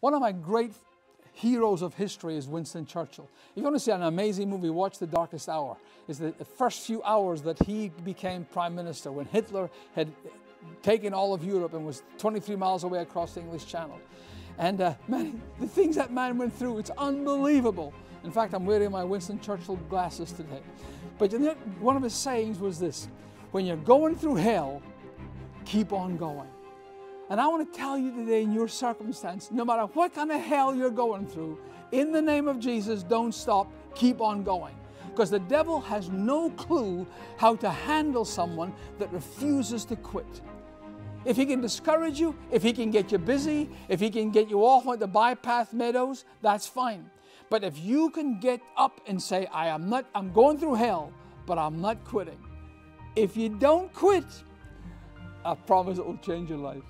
One of my great heroes of history is Winston Churchill. If you want to see an amazing movie, watch The Darkest Hour. It's the first few hours that he became prime minister when Hitler had taken all of Europe and was 23 miles away across the English Channel. And uh, man, the things that man went through, it's unbelievable. In fact, I'm wearing my Winston Churchill glasses today. But one of his sayings was this when you're going through hell, keep on going. And I want to tell you today, in your circumstance, no matter what kind of hell you're going through, in the name of Jesus, don't stop, keep on going. Because the devil has no clue how to handle someone that refuses to quit. If he can discourage you, if he can get you busy, if he can get you off on the bypath meadows, that's fine. But if you can get up and say, I am not, I'm going through hell, but I'm not quitting. If you don't quit, I promise it will change your life.